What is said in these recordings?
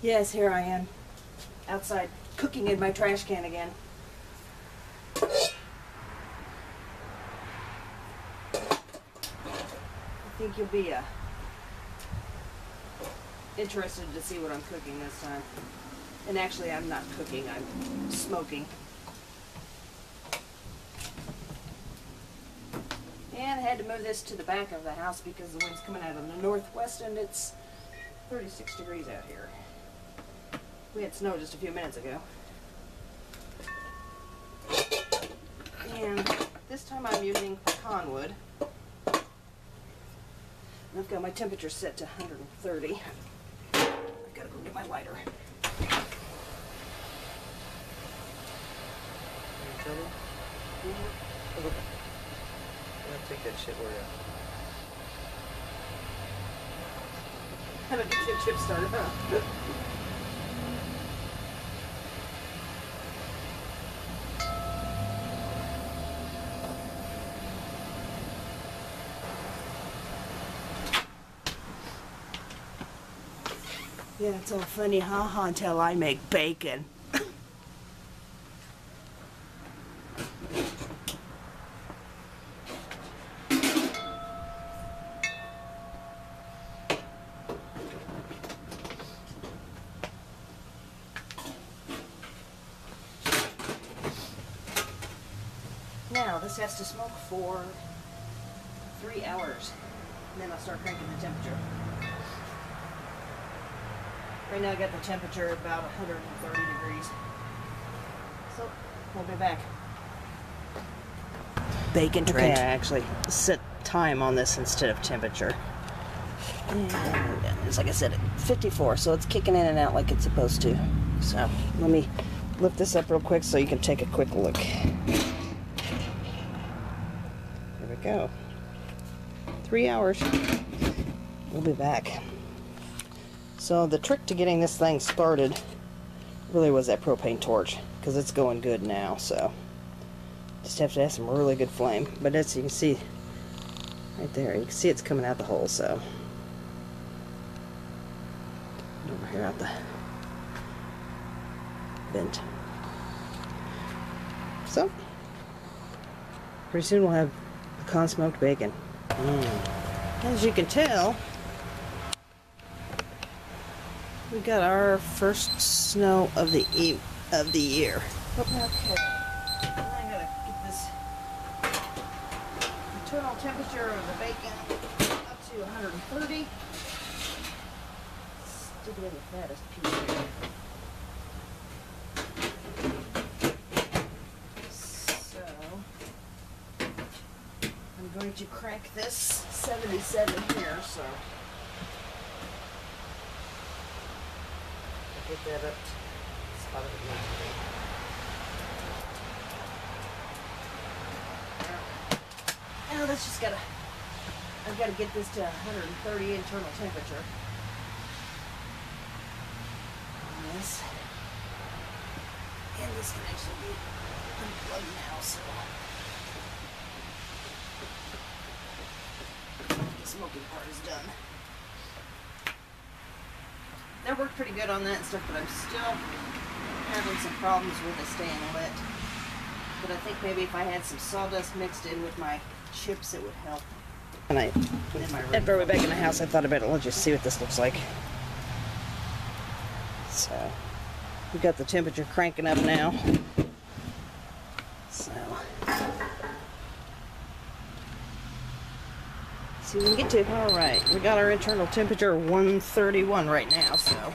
Yes, here I am. Outside cooking in my trash can again. I think you'll be uh, interested to see what I'm cooking this time. And actually, I'm not cooking, I'm smoking. And I had to move this to the back of the house because the wind's coming out of the northwest and it's 36 degrees out here. We had snow just a few minutes ago. And this time I'm using pecan wood. And I've got my temperature set to 130. I've got to go get my lighter. Mm-hmm. take that shit where Have a good chip starter, huh? Yeah, it's all funny, haha, until I make bacon. Now, this has to smoke for three hours. And then I'll start cranking the temperature. Right now I got the temperature about 130 degrees. So, we'll be back. Bacon Okay, trend. I actually set time on this instead of temperature. And it's like I said, 54, so it's kicking in and out like it's supposed to. So let me lift this up real quick so you can take a quick look. There we go. Three hours. We'll be back. So the trick to getting this thing started really was that propane torch because it's going good now. So just have to have some really good flame. But as you can see right there, you can see it's coming out the hole. So over here out the vent. So, pretty soon we'll have pecan smoked bacon. Mm. As you can tell, we got our first snow of the e of the year. Okay, I gotta get this internal temperature of the bacon up to 130 stick it in the fattest piece here. So, I'm going to crank this 77 here, so. Spot it. Now just gotta, I've gotta get this to 130 internal temperature. this. And this can actually be unplugged now, so the smoking part is done. That worked pretty good on that and stuff, but I'm still having some problems with it staying lit. But I think maybe if I had some sawdust mixed in with my chips, it would help. And I, In my after we're back in the house, I thought I better let you see what this looks like. So, we've got the temperature cranking up now. So, see what we can get to. All right, we got our internal temperature 131 right now, so I'll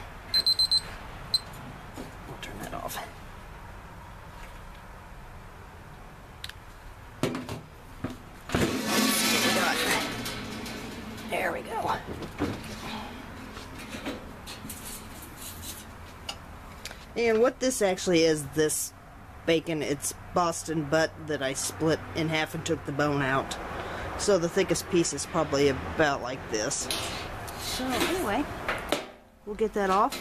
turn that off. There we go. And what this actually is, this bacon, it's Boston butt that I split in half and took the bone out. So the thickest piece is probably about like this. So anyway, we'll get that off.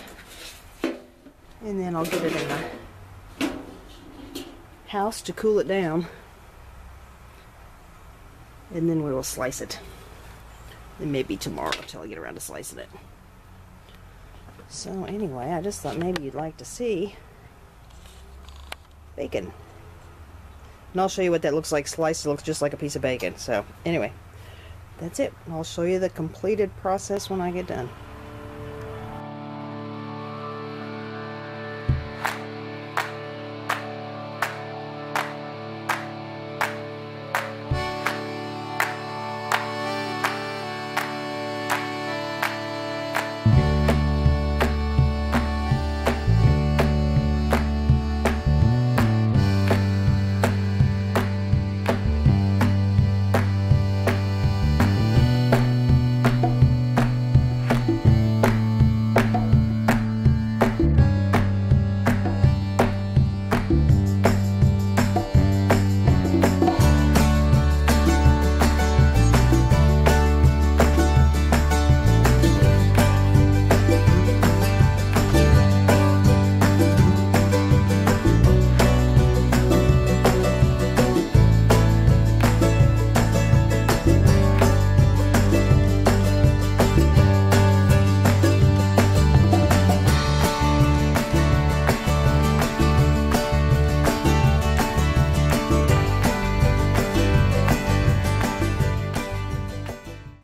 And then I'll get it in the house to cool it down. And then we will slice it. And maybe tomorrow until I get around to slicing it. So anyway, I just thought maybe you'd like to see bacon. And I'll show you what that looks like sliced. It looks just like a piece of bacon. So anyway, that's it. I'll show you the completed process when I get done.